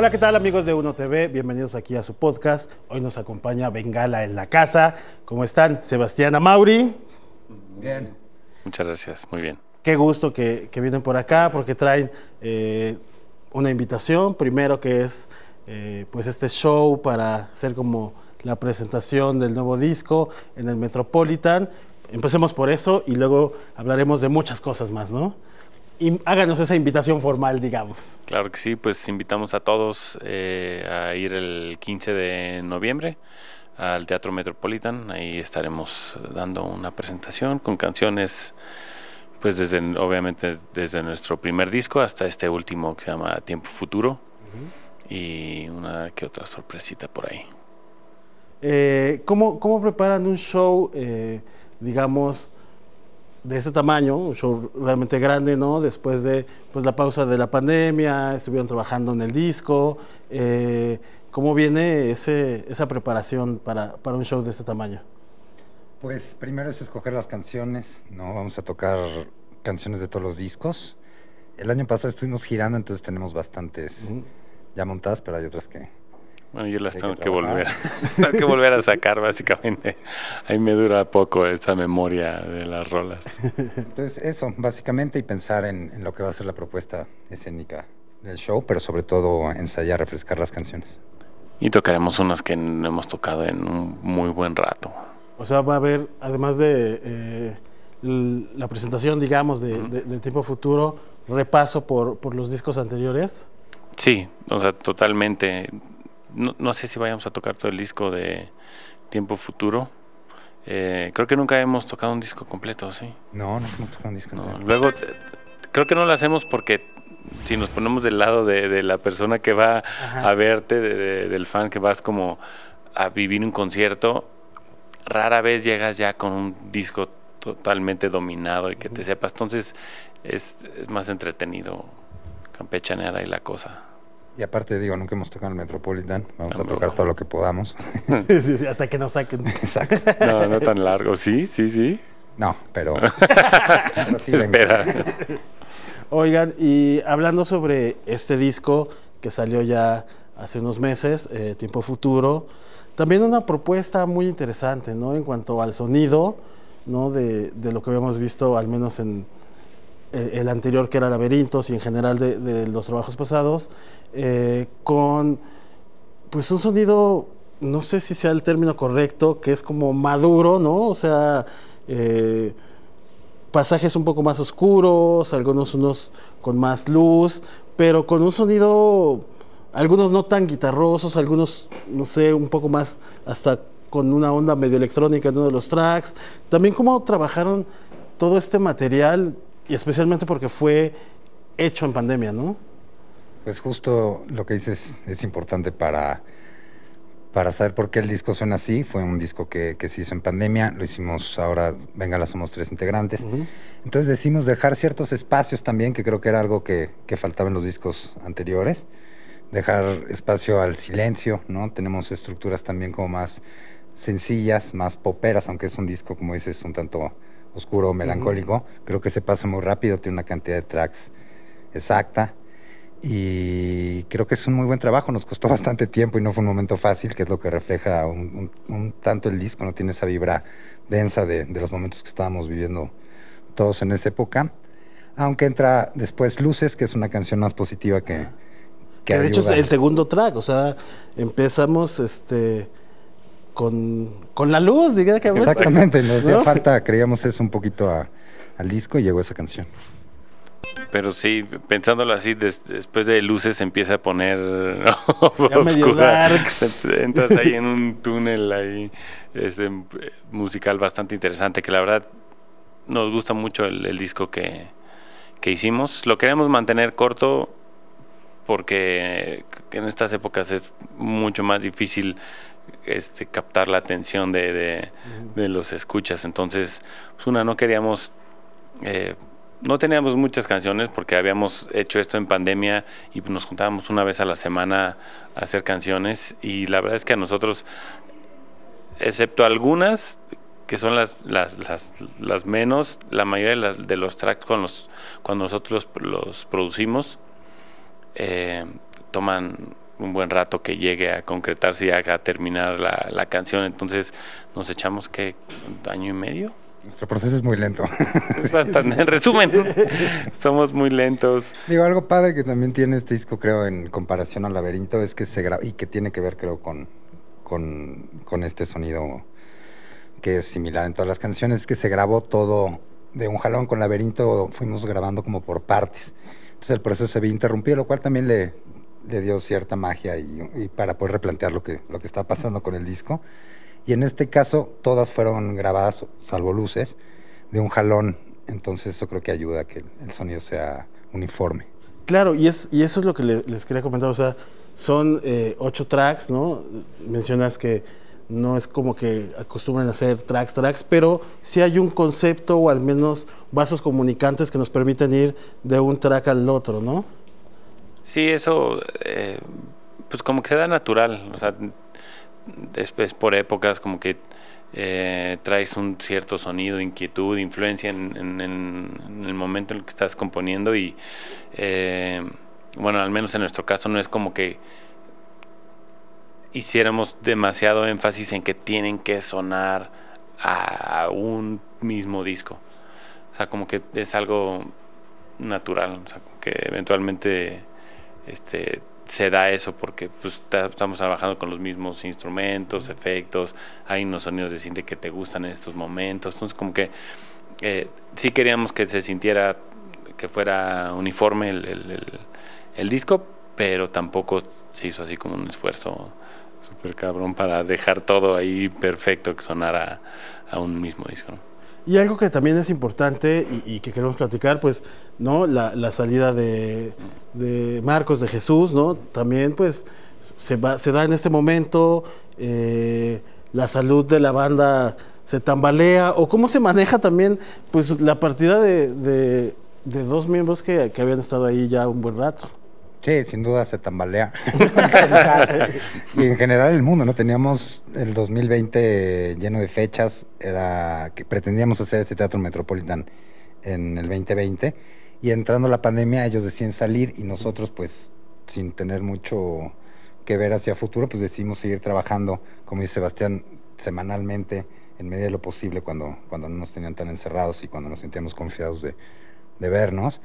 Hola, ¿qué tal amigos de Uno TV? Bienvenidos aquí a su podcast. Hoy nos acompaña Bengala en la casa. ¿Cómo están? Sebastián Amauri. Bien. Muchas gracias, muy bien. Qué gusto que, que vienen por acá porque traen eh, una invitación. Primero que es eh, pues este show para hacer como la presentación del nuevo disco en el Metropolitan. Empecemos por eso y luego hablaremos de muchas cosas más, ¿no? Y háganos esa invitación formal, digamos. Claro que sí, pues invitamos a todos eh, a ir el 15 de noviembre al Teatro Metropolitan. Ahí estaremos dando una presentación con canciones, pues desde, obviamente desde nuestro primer disco hasta este último que se llama Tiempo Futuro y una que otra sorpresita por ahí. Eh, ¿cómo, ¿Cómo preparan un show, eh, digamos, de este tamaño, un show realmente grande, ¿no? Después de pues, la pausa de la pandemia, estuvieron trabajando en el disco. Eh, ¿Cómo viene ese, esa preparación para, para, un show de este tamaño? Pues primero es escoger las canciones, ¿no? Vamos a tocar canciones de todos los discos. El año pasado estuvimos girando, entonces tenemos bastantes uh -huh. ya montadas, pero hay otras que, bueno, yo las tengo que, que volver, tengo que volver a sacar básicamente. Ahí me dura poco esa memoria de las rolas. Entonces eso, básicamente, y pensar en, en, lo que va a ser la propuesta escénica del show, pero sobre todo ensayar, refrescar las canciones. Y tocaremos unas que no hemos tocado en un muy buen rato. O sea, va a haber, además de eh, la presentación, digamos, de, uh -huh. de, de Tiempo Futuro, repaso por, por los discos anteriores. Sí, o sea, totalmente no, no, sé si vayamos a tocar todo el disco de Tiempo Futuro. Eh, creo que nunca hemos tocado un disco completo, ¿sí? No, no hemos tocado un disco no, completo. Luego, creo que no lo hacemos porque si nos ponemos del lado de, de la persona que va Ajá. a verte, de, del fan que vas como a vivir un concierto, rara vez llegas ya con un disco totalmente dominado y que te sepas. Entonces es, es más entretenido campechanear ahí la cosa. Y aparte, digo, nunca hemos tocado el Metropolitan. Vamos a tocar todo lo que podamos. sí, sí, hasta que nos saquen. Exacto. No, no tan largo. Sí, sí, sí. No, pero. pero sí Espera. Oigan, y hablando sobre este disco que salió ya hace unos meses, eh, Tiempo Futuro, también una propuesta muy interesante, ¿no? En cuanto al sonido, ¿no? De, de lo que habíamos visto, al menos en el anterior que era Laberintos y en general de, de los trabajos pasados, eh, con pues un sonido, no sé si sea el término correcto, que es como maduro, ¿no? O sea, eh, pasajes un poco más oscuros, algunos unos con más luz, pero con un sonido, algunos no tan guitarrosos, algunos, no sé, un poco más hasta con una onda medio electrónica en uno de los tracks. También cómo trabajaron todo este material y especialmente porque fue hecho en pandemia, ¿no? Pues justo lo que dices es importante para, para saber por qué el disco suena así. Fue un disco que, que se hizo en pandemia, lo hicimos ahora, venga, la somos tres integrantes. Uh -huh. Entonces decimos dejar ciertos espacios también, que creo que era algo que, que faltaba en los discos anteriores. Dejar espacio al silencio, ¿no? Tenemos estructuras también como más sencillas, más poperas, aunque es un disco, como dices, un tanto oscuro, melancólico. Uh -huh. Creo que se pasa muy rápido, tiene una cantidad de tracks exacta. Y creo que es un muy buen trabajo. Nos costó bastante tiempo y no fue un momento fácil, que es lo que refleja un, un, un tanto el disco. No tiene esa vibra densa de, de, los momentos que estábamos viviendo todos en esa época. Aunque entra después Luces, que es una canción más positiva que. Que, que de hecho es el segundo track. O sea, empezamos este con, con la luz, diría que Exactamente, nos hacía ¿no? falta, creíamos eso un poquito a, al disco y llegó esa canción. Pero sí, pensándolo así, des, después de luces se empieza a poner ya medio darks. Entras ahí en un túnel ahí este, musical bastante interesante, que la verdad nos gusta mucho el, el disco que, que hicimos. Lo queremos mantener corto porque en estas épocas es mucho más difícil este, captar la atención de, de, de los escuchas. Entonces, pues una, no queríamos, eh, no teníamos muchas canciones porque habíamos hecho esto en pandemia y nos juntábamos una vez a la semana a hacer canciones y la verdad es que a nosotros, excepto algunas que son las, las, las, las menos, la mayoría de, las, de los tracks con los, cuando nosotros los, los producimos, eh, toman un buen rato que llegue a concretarse y haga terminar la, la canción. Entonces nos echamos que año y medio. Nuestro proceso es muy lento. Es bastante, en resumen, somos muy lentos. Digo, algo padre que también tiene este disco, creo, en comparación al laberinto, es que se graba, y que tiene que ver, creo, con, con, con este sonido que es similar en todas las canciones, es que se grabó todo de un jalón con laberinto, fuimos grabando como por partes. Entonces el proceso se ve interrumpido, lo cual también le, le dio cierta magia y, y, para poder replantear lo que, lo que está pasando con el disco. Y en este caso todas fueron grabadas, salvo luces, de un jalón. Entonces eso creo que ayuda a que el sonido sea uniforme. Claro, y, es, y eso es lo que le, les quería comentar. O sea, son eh, ocho tracks, ¿no? Mencionas que no es como que acostumbran a hacer tracks, tracks, pero sí hay un concepto o al menos vasos comunicantes que nos permiten ir de un track al otro, ¿no? Sí, eso, eh, pues como que se da natural, o sea, después por épocas como que eh, traes un cierto sonido, inquietud, influencia en, el momento en el que estás componiendo y eh, bueno, al menos en nuestro caso no es como que hiciéramos demasiado énfasis en que tienen que sonar a un mismo disco. O sea, como que es algo natural, o sea, que eventualmente este, se da eso porque pues, estamos trabajando con los mismos instrumentos, efectos, hay unos sonidos de cine que te gustan en estos momentos, entonces como que eh, sí queríamos que se sintiera que fuera uniforme el, el, el, el disco, pero tampoco se hizo así como un esfuerzo súper cabrón para dejar todo ahí perfecto que sonara a un mismo disco. Y algo que también es importante y, que queremos platicar, pues, ¿no? La, salida de, de, Marcos, de Jesús, ¿no? También, pues, se, va, se da en este momento, eh, la salud de la banda se tambalea, o cómo se maneja también, pues, la partida de, de, dos miembros que habían estado ahí ya un buen rato. Sí, sin duda se tambalea. y en general el mundo, ¿no? Teníamos el 2020 lleno de fechas, era que pretendíamos hacer este teatro Metropolitan en el 2020 y entrando la pandemia ellos deciden salir y nosotros pues sin tener mucho que ver hacia futuro, pues decidimos seguir trabajando, como dice Sebastián, semanalmente en medida de lo posible cuando, cuando no nos tenían tan encerrados y cuando nos sentíamos confiados de, de vernos.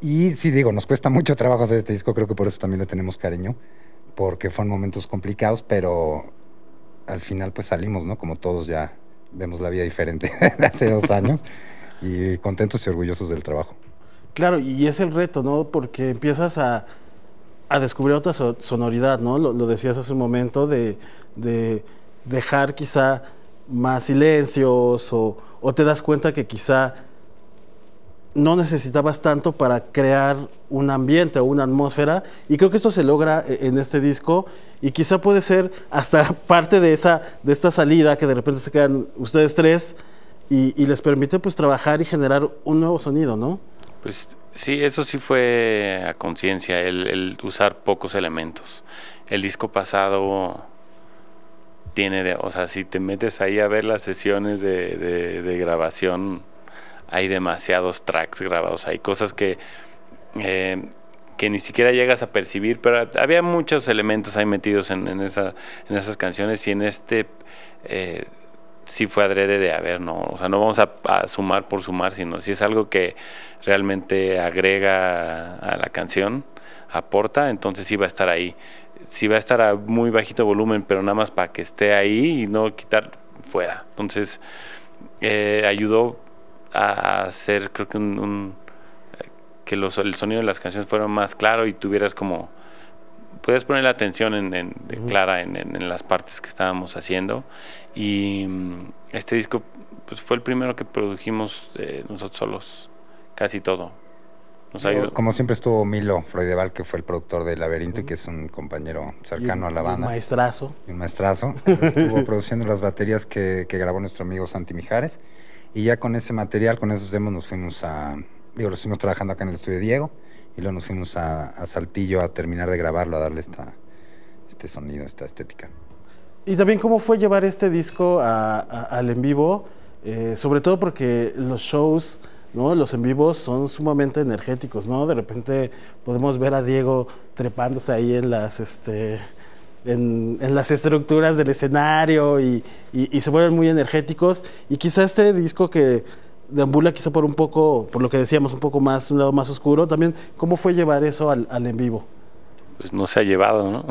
Y sí, digo, nos cuesta mucho trabajo hacer este disco, creo que por eso también le tenemos cariño, porque fueron momentos complicados, pero al final pues salimos, ¿no? Como todos ya vemos la vida diferente de hace dos años y contentos y orgullosos del trabajo. Claro, y es el reto, ¿no? Porque empiezas a, a descubrir otra so sonoridad, ¿no? Lo, lo, decías hace un momento, de, de dejar quizá más silencios o, o te das cuenta que quizá no necesitabas tanto para crear un ambiente o una atmósfera y creo que esto se logra en este disco y quizá puede ser hasta parte de esa de esta salida que de repente se quedan ustedes tres y, y les permite pues trabajar y generar un nuevo sonido, ¿no? Pues sí, eso sí fue a conciencia, el, el, usar pocos elementos. El disco pasado tiene, de, o sea, si te metes ahí a ver las sesiones de, de, de grabación, hay demasiados tracks grabados, hay cosas que, eh, que ni siquiera llegas a percibir, pero había muchos elementos ahí metidos en, en, en esas canciones y en este eh, sí fue adrede de, a ver, no, o sea, no vamos a, a, sumar por sumar, sino si es algo que realmente agrega a la canción, aporta, entonces sí va a estar ahí. Sí va a estar a muy bajito volumen, pero nada más para que esté ahí y no quitar fuera. Entonces, eh, ayudó a hacer, creo que un, un que los, el sonido de las canciones fuera más claro y tuvieras como puedes poner la atención en, en, uh -huh. clara en, en, las partes que estábamos haciendo y mm, este disco pues fue el primero que produjimos eh, nosotros solos casi todo nos ayudó. como siempre estuvo Milo Freudeval que fue el productor de Laberinto uh -huh. que es un compañero cercano y, a la banda un maestrazo y un maestrazo estuvo produciendo las baterías que, que grabó nuestro amigo Santi Mijares y ya con ese material, con esos demos nos fuimos a, digo, los fuimos trabajando acá en el estudio de Diego y luego nos fuimos a, Saltillo a terminar de grabarlo, a darle esta, este sonido, esta estética. Y también cómo fue llevar este disco al en vivo, eh, sobre todo porque los shows ¿no? Los en vivos son sumamente energéticos, ¿no? De repente podemos ver a Diego trepándose ahí en las, este, en, las estructuras del escenario y, y, se vuelven muy energéticos. Y quizá este disco que deambula quizá por un poco, por lo que decíamos, un poco más, un lado más oscuro, también, ¿cómo fue llevar eso al, al en vivo? Pues no se ha llevado, ¿no?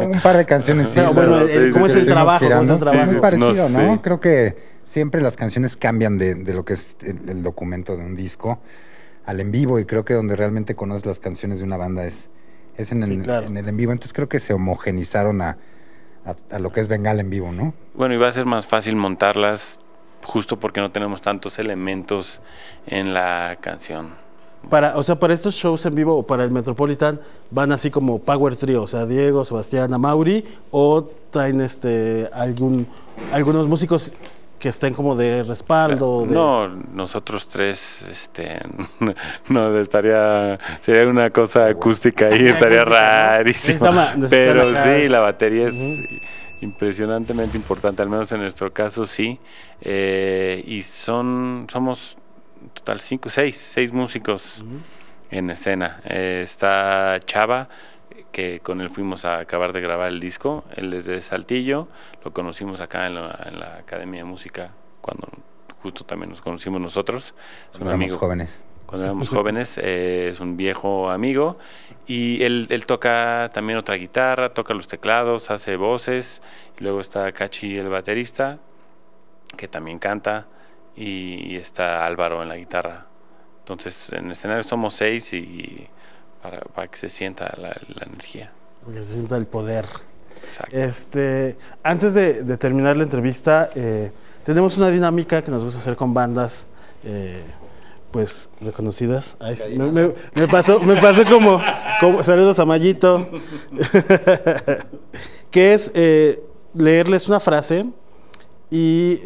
un par de canciones, sí. bueno, ¿cómo es el trabajo? ¿Cómo es el trabajo? muy parecido, ¿no? Creo que siempre las canciones cambian de, de lo que es el, documento de un disco al en vivo y creo que donde realmente conoces las canciones de una banda es, es en, el, en el en vivo. Entonces creo que se homogenizaron a, a, lo que es Bengal en vivo, ¿no? Bueno, y va a ser más fácil montarlas justo porque no tenemos tantos elementos en la canción. Para, o sea, para estos shows en vivo o para el Metropolitan van así como Power Trio, o sea, Diego, Sebastián, Amauri, o traen este algún algunos músicos que estén como de respaldo. No, nosotros tres, este, no, estaría, sería una cosa acústica y estaría rarísima. Pero sí, la batería es impresionantemente importante, al menos en nuestro caso sí. Eh, y son, somos total cinco, seis, seis músicos en escena. Eh, está Chava, que con él fuimos a acabar de grabar el disco. Él es de Saltillo, lo conocimos acá en la, Academia de Música cuando justo también nos conocimos nosotros. cuando éramos jóvenes. Cuando éramos jóvenes, eh, es un viejo amigo y él, él, toca también otra guitarra, toca los teclados, hace voces. luego está Cachi, el baterista, que también canta, y, está Álvaro en la guitarra. Entonces, en el escenario somos seis y para, que se sienta la, energía. Para que se sienta el poder. Exacto. Este, antes de, terminar la entrevista, eh, tenemos una dinámica que nos gusta hacer con bandas, eh, pues reconocidas. me, pasó, me pasó como, como, saludos a Mayito, que es eh, leerles una frase y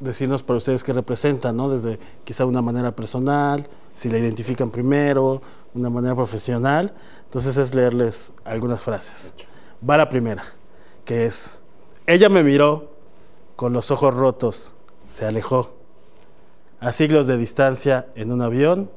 decirnos para ustedes qué representan, ¿no? Desde quizá una manera personal, si la identifican primero, una manera profesional. Entonces es leerles algunas frases. Va la primera, que es, ella me miró con los ojos rotos, se alejó. A siglos de distancia en un avión.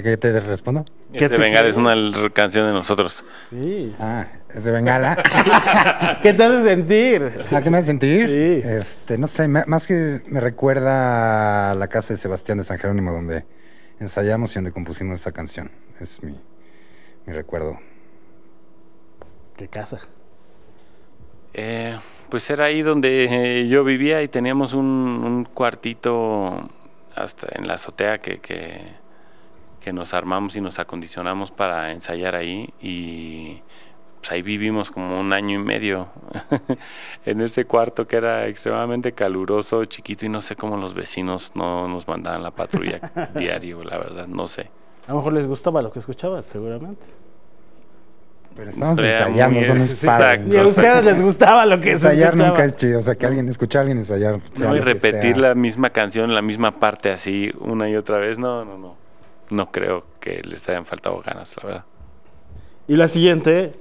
¿Qué, te respondo? ¿Qué te Bengala es una canción de nosotros. Sí. Ah, es de Bengala. ¿Qué te hace sentir? ¿A qué me hace sentir? Sí. Este, no sé, más que me recuerda a la casa de Sebastián de San Jerónimo, donde ensayamos y donde compusimos esa canción. Es mi, mi recuerdo. ¿Qué casa? Eh, pues era ahí donde eh, yo vivía y teníamos un, un, cuartito hasta en la azotea que, que que nos armamos y nos acondicionamos para ensayar ahí y pues ahí vivimos como un año y medio en ese cuarto que era extremadamente caluroso, chiquito y no sé cómo los vecinos no nos mandaban la patrulla diario, la verdad, no sé. A lo mejor les gustaba lo que escuchaban, seguramente. Pero estamos ensayando, son Y a ustedes les gustaba lo que Ensayar nunca es chido, o sea, que alguien escucha a alguien ensayar. No, y repetir la misma canción, la misma parte así, una y otra vez, no, no, no no creo que les hayan faltado ganas, la verdad. Y la siguiente,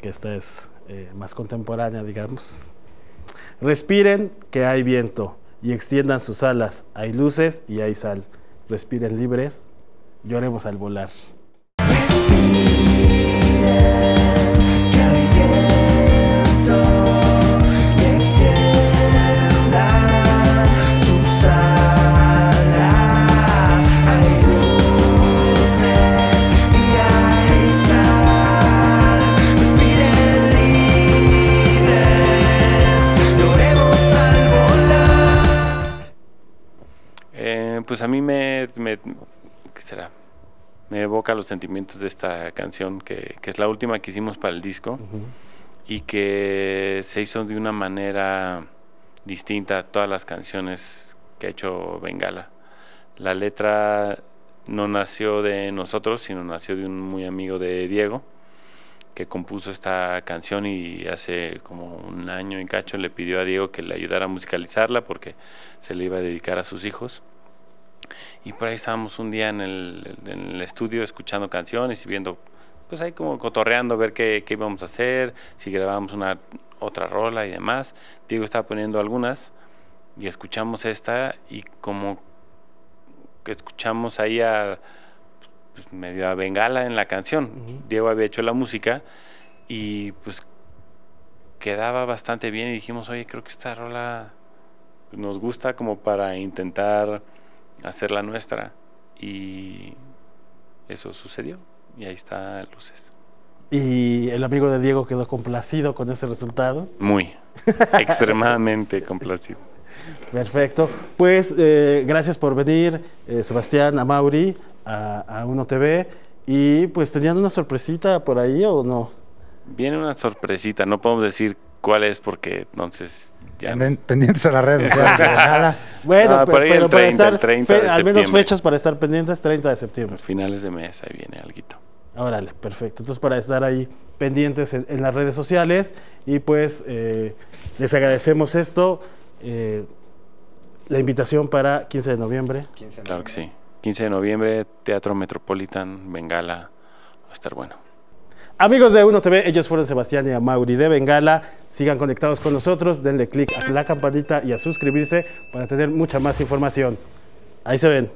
que esta es eh, más contemporánea, digamos. Respiren que hay viento y extiendan sus alas. Hay luces y hay sal. Respiren libres, lloremos al volar. Pues a mí me, me ¿qué será? Me evoca los sentimientos de esta canción, que, es la última que hicimos para el disco y que se hizo de una manera distinta a todas las canciones que ha hecho Bengala. La letra no nació de nosotros, sino nació de un muy amigo de Diego, que compuso esta canción y hace como un año y cacho le pidió a Diego que le ayudara a musicalizarla porque se le iba a dedicar a sus hijos. Y por ahí estábamos un día en el, estudio escuchando canciones y viendo, pues ahí como cotorreando, ver qué, qué íbamos a hacer, si grabábamos una otra rola y demás. Diego estaba poniendo algunas y escuchamos esta y como que escuchamos ahí a pues, medio a Bengala en la canción. Diego había hecho la música y pues quedaba bastante bien y dijimos, oye, creo que esta rola nos gusta como para intentar hacerla nuestra. Y eso sucedió y ahí está Luces. ¿Y el amigo de Diego quedó complacido con ese resultado? Muy, extremadamente complacido. Perfecto. Pues eh, gracias por venir, eh, Sebastián, a Mauri, a, a Uno TV. Y pues tenían una sorpresita por ahí o no? Viene una sorpresita, no podemos decir cuál es porque entonces ya pendientes a las redes sociales. Bueno, pe- por ahí pero el para 30, estar, el 30 fe- de al menos fechas para estar pendientes, 30 de septiembre. a finales de mes ahí viene algo. Órale, perfecto. Entonces, para estar ahí pendientes en, en las redes sociales y pues eh, les agradecemos esto, eh, la invitación para 15 de noviembre. Claro que sí. 15 de noviembre, Teatro Metropolitan, Bengala, va a estar bueno. Amigos de Uno TV, ellos fueron Sebastián y Amauri de Bengala. Sigan conectados con nosotros, denle click a la campanita y a suscribirse para tener mucha más información. Ahí se ven.